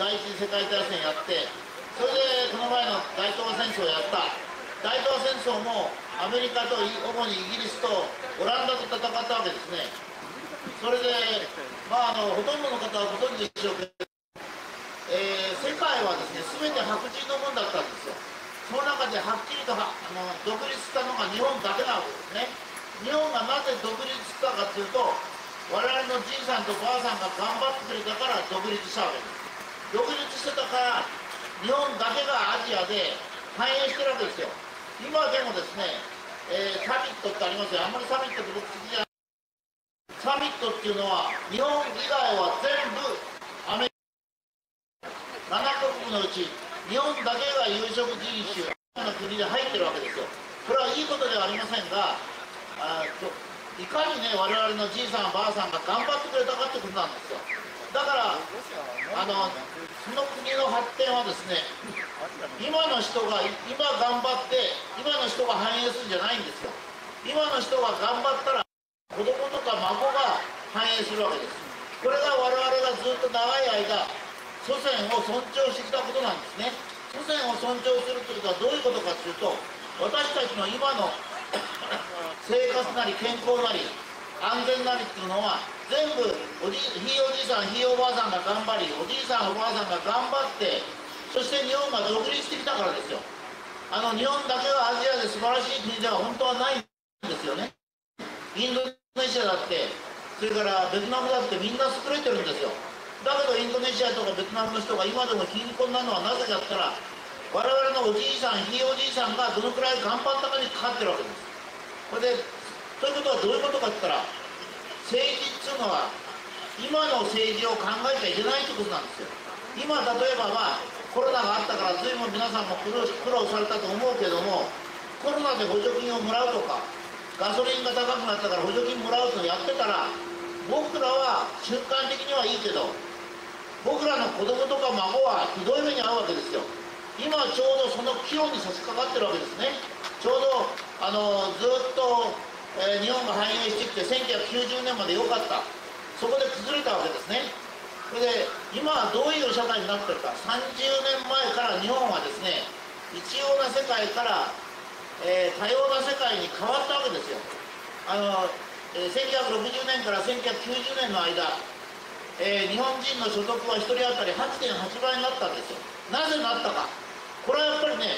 第一次世界大戦やってそれでこの前の大東亜戦争をやった。大東亜戦争もアメリカと主にイギリスとオランダと戦ったわけですね。それでまああのほとんどの方はご存知でしょうけど、えー、世界はですね全て白人のもんだったんですよ。その中ではっきりとはあの独立したのが日本だけなわけですね。日本がなぜ独立したかというと我々のじいさんとばあさんが頑張ってくれたから独立したわけです。独立してたから日本だけがアジアで繁栄してるわけですよ。今でもですね、えー、サミットってありますよ。あんまりサミットって僕好きじゃない。サミットっていうのは日本以外は全部アメリカ。7カ国のうち日本だけが有色人種の国で入ってるわけですよ。これはいいことではありませんがあいかにね我々のじいさんばあさんが頑張ってくれたかってことなんですよ。だからあのその国の発展はですね今の人が今頑張って今の人が繁栄するんじゃないんですよ。今の人が頑張ったら子供とか孫が繁栄するわけです。これが我々がずっと長い間祖先を尊重してきたことなんですね。祖先を尊重するということはどういうことかというと私たちの今の生活なり健康なり安全なりっていうのは全部おじひいおじいさんひいおばあさんが頑張りおじいさんおばあさんが頑張ってそして日本が独立してきたからですよ。あの日本だけがアジアで素晴らしい国では本当はないんですよね。インドネシアだってそれからベトナムだってみんな優れてるんですよ。だけどインドネシアとかベトナムの人が今でも貧困なのはなぜかったら我々のおじいさんひいおじいさんがどのくらい頑張ったかにかかってるわけです。これでということはどういうことかって言ったら政治っていうのは今の政治を考えちゃいけないってことなんですよ。今例えばまあコロナがあったから随分皆さんも苦労されたと思うけどもコロナで補助金をもらうとかガソリンが高くなったから補助金もらうとやってたら僕らは瞬間的にはいいけど僕らの子供とか孫はひどい目に遭うわけですよ。今ちょうどその岐路に差し掛かってるわけですね。ちょうどあのずっと、えー、日本が繁栄してきて1990年まで良かった。そこで崩れたわけですね。それで今はどういう社会になってるか。30年前から日本はですね一様な世界から、えー、多様な世界に変わったわけですよ。あの、えー、1960年から1990年の間えー、日本人の所得は1人当たり8.8倍になったんですよ。なぜなったか。これはやっぱりね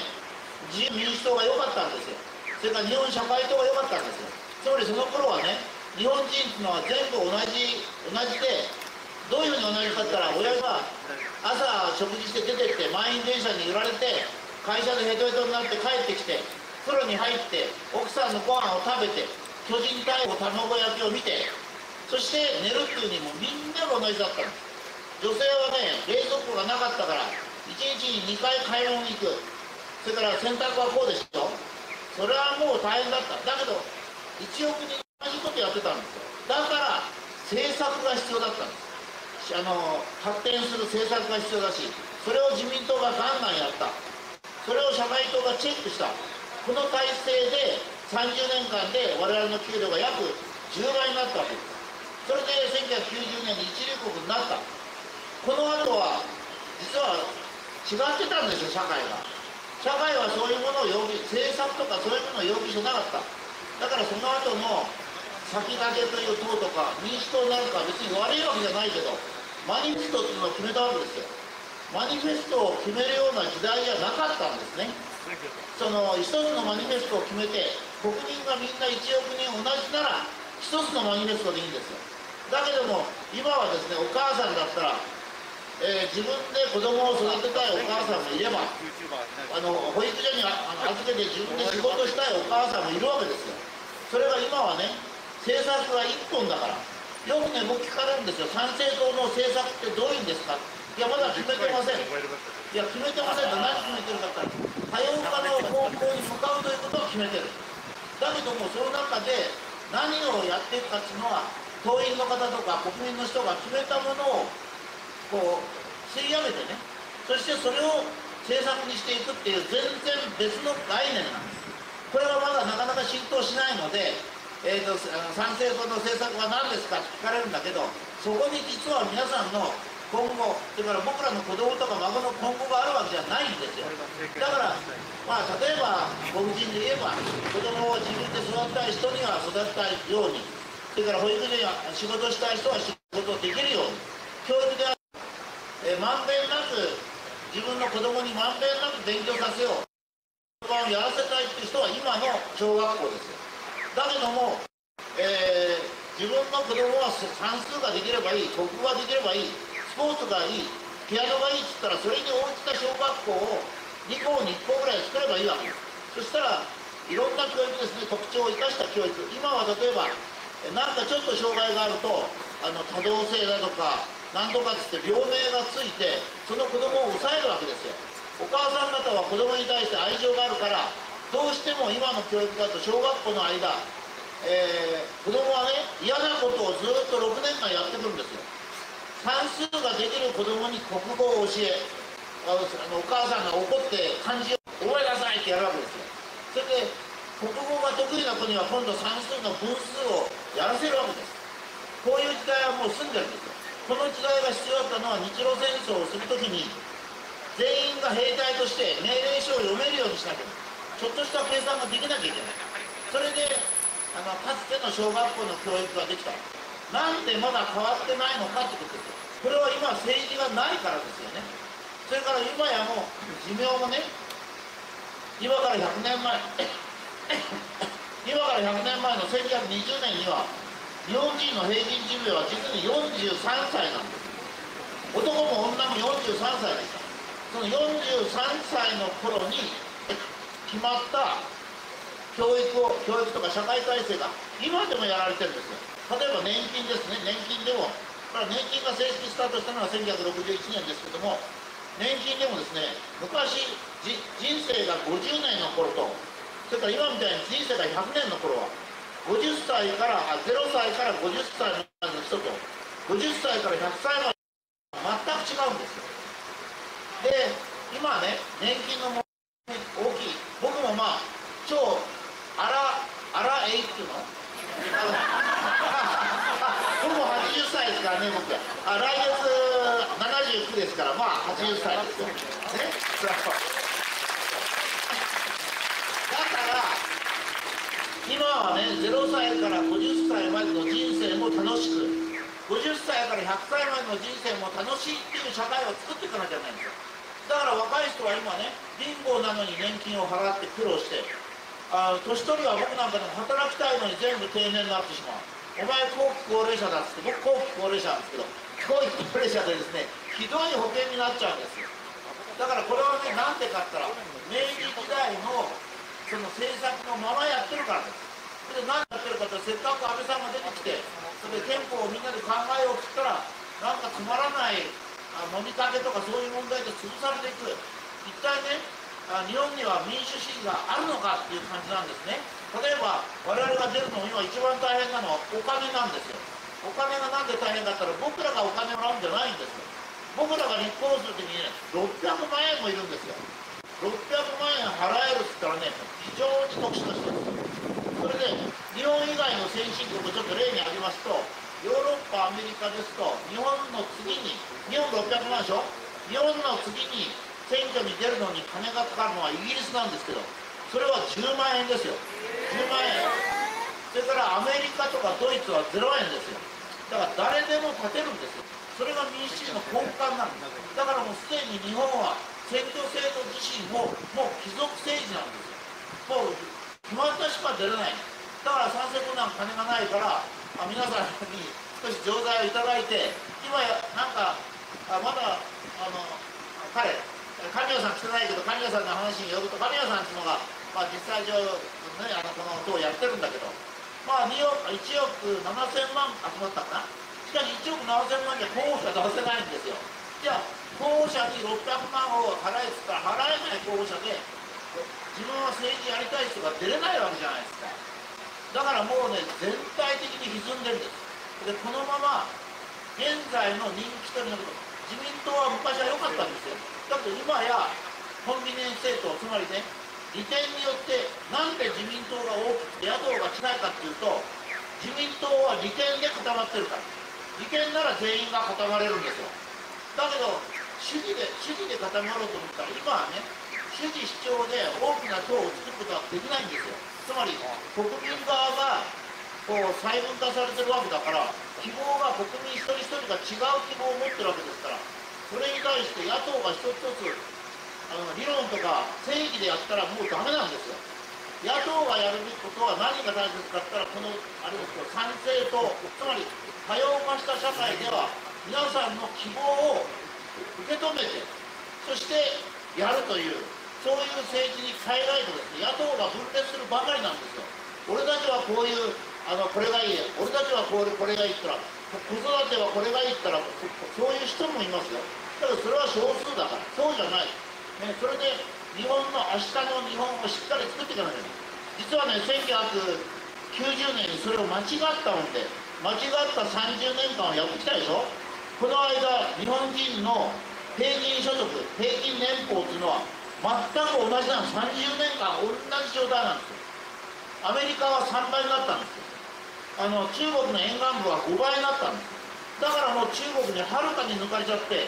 自由民主党が良かったんですよ。それから日本社会党が良かったんですよ。つまりその頃はね日本人っていうのは全部同じ同じでどういうふうに同じかって言ったら親が朝食事して出てって満員電車に揺られて会社でヘトヘトになって帰ってきて風呂に入って奥さんのご飯を食べて巨人大砲卵焼きを見てそして寝るっていうにもみんなが同じだったんです女性はね冷蔵庫がなかったから1日に2回買い物に行く。それから洗濯はこうでしょ。それはもう大変だった。だけど1億人同じことやってたんですよ。だから政策が必要だったんです。あの発展する政策が必要だしそれを自民党がガンガンやった。それを社会党がチェックした。この体制で30年間で我々の給料が約10倍になったわけですそれで1990年に一流国になった。この後は実は違ってたんですよ社会が。社会はそういうものを要求政策とかそういうものを要求してなかった。だからその後の先駆けという党とか民主党なんか別に悪いわけじゃないけどマニフェストっていうのを決めたわけですよ。マニフェストを決めるような時代じゃなかったんですね。その一つのマニフェストを決めて国民がみんな1億人同じなら一つのマニフェストでいいんですよ。だけども今はですねお母さんだったら、えー、自分で子供を育てたいお母さんもいればあの保育所にあ預けて自分で仕事したいお母さんもいるわけですよ。それが今はね政策が1本だから。よくね僕聞かれるんですよ。参政党の政策ってどういうんですか？いやまだ決めてません。いや決めてませんと何決めてるかって多様化の方向に向かうということを決めてる。だけどもその中で何をやっていくかっていうのは党員の方とか国民の人が決めたものをこう吸い上げてね。そしてそれを政策にしていくっていう全然別の概念なんですこれはまだなかなか浸透しないので、えーと、参政党の政策は何ですかって聞かれるんだけどそこに実は皆さんの今後それから僕らの子供とか孫の今後があるわけじゃないんですよだからまあ例えばご婦人で言えば子供を自分で育てたい人には育てたいようにそれから保育所には仕事したい人は仕事できるように教育ではえーまんべんなく自分の子供にまんべんなく勉強させようをやらせたいっていう人は今の小学校ですよ。だけども、えー自分の子供は算数ができればいい国語ができればいいスポーツがいいピアノがいいっつったらそれに応じた小学校を2校に1校ぐらい作ればいいわけそしたらいろんな教育ですね特徴を生かした教育。今は例えばえなんかちょっと障害があるとあの多動性だとか何とかっつって病名がついてその子供を抑えるわけですよ。お母さん方は子供に対して愛情があるからどうしても今の教育だと小学校の間、えー子供はね嫌なことをずっと6年間やってくるんですよ。算数ができる子供に国語を教えあのお母さんが怒って漢字を覚えなさいってやるわけですよ。それで国語が得意な子には今度算数の分数をやらせるわけです。こういう時代はもう済んでるんですよ。この時代が必要だったのは日露戦争をするときに全員が兵隊として命令書を読めるようにしなきゃ。ちょっとした計算ができなきゃいけない。それであのかつての小学校の教育ができた。なんでまだ変わってないのかってことですよ。これは今政治がないからですよね。それから今やもう寿命もね今から100年前。今から100 年前の1920年には日本人の平均寿命は実に43歳なんです。男も女も43歳でしたその43歳の頃に決まった教育を教育とか社会体制が今でもやられてるんですよ。例えば年金ですね。年金でもこれは年金が正式スタートしたのは1961年ですけども年金でもですね昔人生が50年の頃とそれから今みたいに人生が100年の頃は50歳からあ0歳から50歳までの人と50歳から100歳まで全く違うんですよ。で今ね年金のも大きい。僕もまあ超アラアラエイっていうの？あ の僕も80歳ですからね僕。あ来月79ですからまあ80歳ですよ。ね。だから今はね0歳から50歳までの人生も楽しく50歳から100歳までの人生も楽しいっていう社会を作っていかなきゃいけないんですよ。だから若い人は今ね貧乏なのに年金を払って苦労してあ年取りは僕なんかでも働きたいのに全部定年になってしまう。お前後期高齢者だっつって僕後期高齢者なんですけど後期高齢者でですねひどい保険になっちゃうんですよ。だからこれはねなんでかって言ったら明治時代のその政策のままやってるからです。それで何やってるかってせっかく安倍さんが出てきてそれで憲法をみんなで考えようって言ったらなんかつまらないあ飲みかけとかそういう問題で潰されていく。一体ねあ日本には民主主義があるのかっていう感じなんですね。例えば我々が出るのも今一番大変なのはお金なんですよ。お金がなんで大変かったら僕らがお金をもらうんじゃないんですよ。僕らが立候補するときにね600万円もいるんですよ。600万円払えるって言ったらね非常に特殊な人です。それで日本以外の先進国ちょっと例に挙げますとヨーロッパアメリカですと日本の次に日本600万でしょ日本の次に選挙に出るのに金がかかるのはイギリスなんですけどそれは10万円ですよ。10万円。それからアメリカとかドイツは0円ですよ。だから誰でも勝てるんですよ。それが民主主義の根幹なんです。だからもうすでに日本は選挙制度自身ももう貴族政治なんですよ。もう決まったしか出れない。だから参政党なんか金がないからあ皆さんに少し錠剤をいただいて今やなんかあまだあの彼神谷さん来てないけど神谷さんの話によると神谷さんっていうのが、まあ、実際上、ね、あのこの党をやってるんだけどまあ2億1億7000万集まったかな？しかし1億7000万じゃ候補者出せないんですよ。じゃあ候補者に600万を払えっつったら払えない候補者で自分は政治やりたい人が出れないわけじゃないですか。だからもうね全体的に歪んでるんです。でこのまま現在の人気取りのこと自民党は昔は良かったんですよ。だけど今やコンビニエンス政党つまりね利権によってなんで自民党が大きくて野党が小さいかっていうと自民党は利権で固まってるから。利権なら全員が固まれるんですよ。だけど主義で主義で固まろうと思ったら今はね主義主張で大きな党を作ることはできないんですよ。つまり国民側がこう細分化されてるわけだから希望が国民一人一人が違う希望を持ってるわけですからそれに対して野党が一つ一つあの理論とか正義でやったらもうダメなんですよ。野党がやるべきことは何が大切かって言ったらこのあれですよ賛成とつまり多様化した社会では皆さんの希望を受け止めてそしてやるというそういう政治に変えないとですね野党が分裂するばかりなんですよ。俺たちはこういうあのこれがいい俺たちはこれこれがいいって言ったら子育てはこれがいいって言ったらそういう人もいますよ。だけどそれは少数だからそうじゃない、ね、それで日本の明日の日本をしっかり作っていかなきゃいけない。実はね1990年にそれを間違ったもんで間違った30年間をやってきたでしょ。この間日本人の平均所得平均年俸っていうのは全く同じなんです。30年間同じ状態なんですよ。アメリカは3倍になったんですよ。あの中国の沿岸部は5倍になったんですだからもう中国にはるかに抜かれちゃって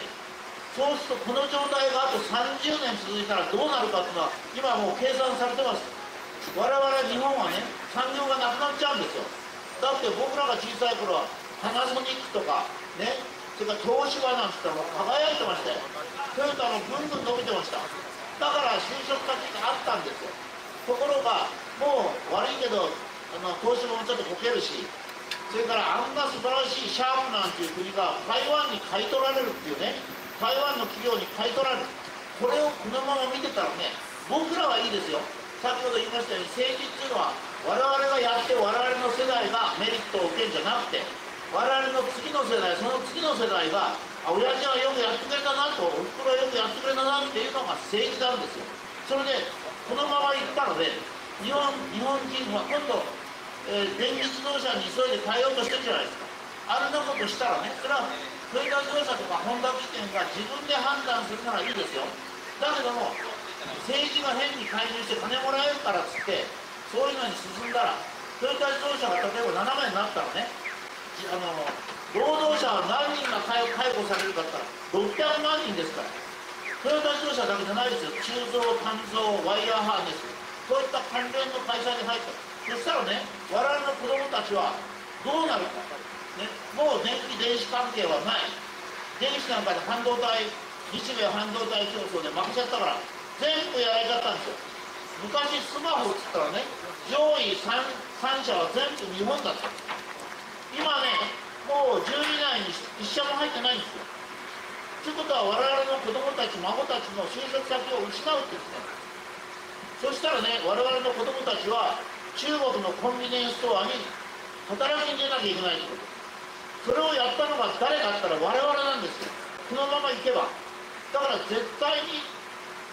そうするとこの状態があと30年続いたらどうなるかっていうのは今もう計算されてます。我々日本はね産業がなくなっちゃうんですよ。だって僕らが小さい頃はパナソニックとかねそれから東芝なんて言ったら輝いてましたよ。トヨタもぐんぐん伸びてました。だから就職先があったんですよ。ところがもう悪いけどあの東芝もちょっとこけるしそれからあんな素晴らしいシャープなんていう国が台湾に買い取られるっていうね台湾の企業に買い取られる。これをこのまま見てたらね僕らはいいですよ。先ほど言いましたように政治っていうのは我々がやって我々の世代がメリットを受けるんじゃなくて我々の次の世代その次の世代があ親父はよくやってくれたなとおふくろはよくやってくれたなっていうのが政治なんですよ。それでこのままいったので日本日本人は今度、えー、電気自動車に急いで変えようとしてるじゃないですか。あれのことしたらねそれはトヨタ自動車とかホンダ技研が自分で判断するならいいですよ。だけども政治が変に介入して金もらえるからっつってそういうのに進んだらトヨタ自動車が例えば斜めになったらねあの労働者は何人が解雇されるかって言ったら600万人ですから。トヨタ自動車だけじゃないですよ。鋳造鍛造ワイヤーハーネス。そういった関連の会社に入った。そしたらね我々の子供たちはどうなるか、ね、もう電気電子関係はない。電子なんかで半導体日米半導体競争で負けちゃったから全部やられちゃったんですよ。昔スマホっつったらね上位 3, 3社は全部日本だった。今ね10位以内に1社も入ってないんです。よということは我々の子供たち孫たちの就職先を失うって言ってそしたらね我々の子供たちは中国のコンビニエンスストアに働きに出なきゃいけないってこと。それをやったのが誰かったら我々なんですよ。このままいけば。だから絶対に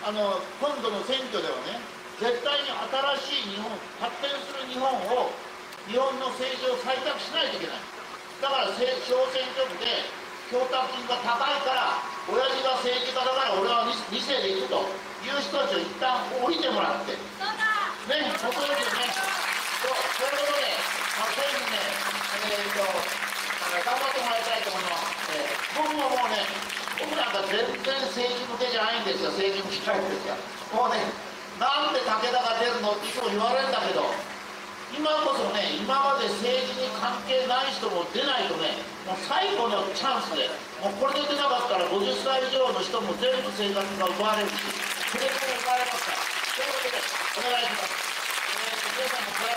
あの今度の選挙ではね絶対に新しい日本発展する日本を日本の政治を採択しないといけない。だから小選挙区で供託金が高いから親父が政治家だから俺は 2, 2世で行くという人たちを一旦降りてもらって。ね本当ですよね。そうそういうことで、まあ、政府ねえー、と頑張ってもらいたいと思います、えー、僕ももうね僕なんか全然政治向けじゃないんですよ。政治向きたいんですよ。もうねなんで武田が出るのっていつも言われるんだけど今こそね今まで政治に関係ない人も出ないとねもう最後のチャンスでもうこれで出なかったら50歳以上の人も全部生活が奪われるしそれも奪われますからということでお願いします。えー